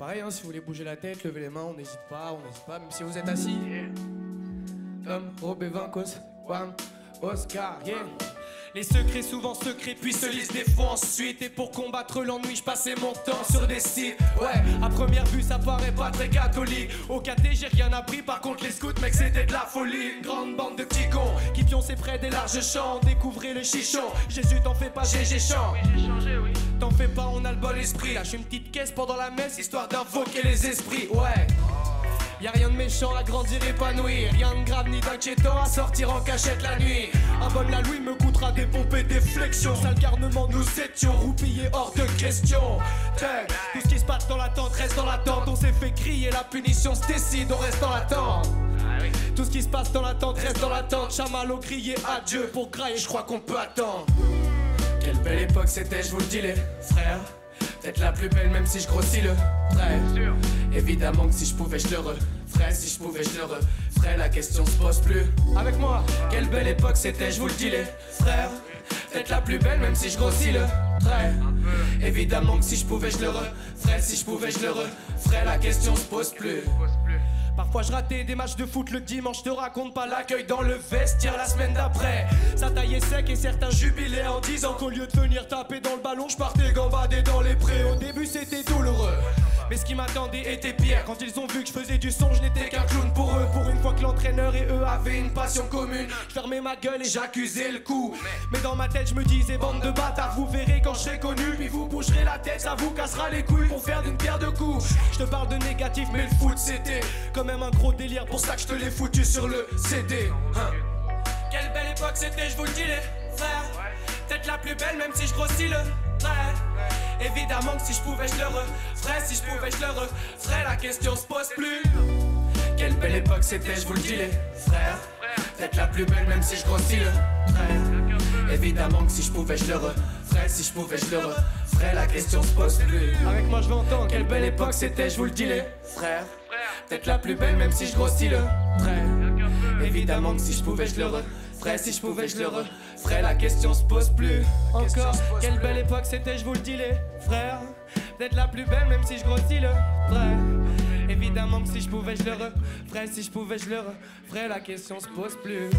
Pareil, hein, si vous voulez bouger la tête, lever les mains, on n'hésite pas, on n'hésite pas, même si vous êtes assis. Tom, Oscar, yeah. Les secrets souvent secrets puis se lisent des fois ensuite. Et pour combattre l'ennui je passais mon temps sur des sites. Ouais à première vue ça paraît pas très catholique. Au KT j'ai rien appris. Par contre les scouts mec c'était de la folie. Une grande bande de petits cons qui pionçaient près des larges champs. Découvrez le chichon. Jésus t'en fais pas GG chant T'en fais pas on a le bon esprit. Lâche une petite caisse pendant la messe histoire d'invoquer les esprits Ouais. Y'a rien de méchant à grandir épanoui. Rien de grave ni d'inquiétant à sortir en cachette la nuit. Un bon la Louis me coûtera des pompes et des flexions Sale garnement nous étions roupillés hors de question. Tech, Tout ce qui se passe dans l'attente reste dans l'attente On s'est fait crier la punition se décide on reste dans l'attente Tout ce qui se passe dans l'attente reste dans l'attente Chamallow crier adieu pour grailler je crois qu'on peut attendre Quelle belle époque c'était je vous le dis les frères Peut-être la plus belle même si je grossis le trait. Évidemment que si je pouvais je le referais Si je pouvais je le referais La question se pose plus. Avec moi. Quelle belle époque c'était je vous le dis les frères Peut-être la plus belle même si je grossis le trait Évidemment que si je pouvais je le referais Si je pouvais je le referais La question se pose plus Parfois je ratais des matchs de foot le dimanche, te raconte pas l'accueil dans le vestiaire la semaine d'après. Ça taillait sec et certains jubilaient en disant qu'au lieu de venir taper dans le ballon, je partais gambader dans les prés. Au début c'était douloureux. Mais ce qui m'attendait était pire. Quand ils ont vu que je faisais du son, je n'étais qu'un clown pour eux. Pour une fois que l'entraîneur et eux avaient une passion commune. Je fermais ma gueule et j'accusais le coup. Mais dans ma tête je me disais bande de bâtards Vous verrez quand je serai connu. Puis vous bougerez la tête, ça vous cassera les couilles Pour faire d'une pierre deux coups. Je te parle de négatif mais le foot c'était Quand même un gros délire. Pour ça que je te l'ai foutu sur le CD hein. Quelle belle époque c'était je vous le dis les frères. Peut-être la plus belle même si je grossis le trait Évidemment que si je pouvais, je le referais. Si je pouvais, je le referais. La question se pose plus. Quelle belle époque c'était, je vous le dis, les frères. Peut-être la plus belle, même si je grossis le trait. Évidemment que si je pouvais, je le referais. Si je pouvais, je le referais. La question se pose plus. Avec moi, je vais entendre. Quelle belle époque c'était, je vous le dis, les frères. Peut-être la plus belle, même si je grossis le trait. Évidemment que si je pouvais, je le referais. Si je pouvais, je le referais. La question se pose plus. Encore, quelle belle époque c'était, je vous le dis, les frères. Peut-être la plus belle, même si je grossis le trait. Évidemment que si je pouvais, je le referais. Si je pouvais, je le referais. La question se pose plus.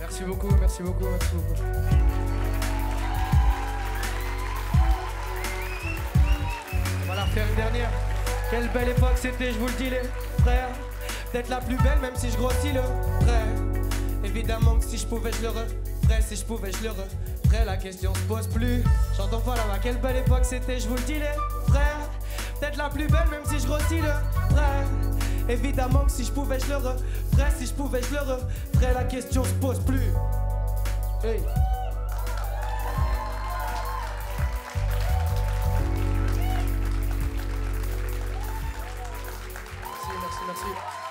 Merci beaucoup, merci beaucoup, merci beaucoup. On va la refaire une dernière. Quelle belle époque c'était, je vous le dis, les frères d'être la plus belle, même si je grossis le prêt. Évidemment que si je pouvais, je le referais. Si je pouvais, je le referais. La question se pose plus. J'entends pas là-bas quelle belle époque c'était, je vous le dis, les frères. D'être la plus belle, même si je grossis le prêt. Évidemment que si je pouvais, je le referais. Si je pouvais, je le referais. La question se pose plus. Hey. merci, merci.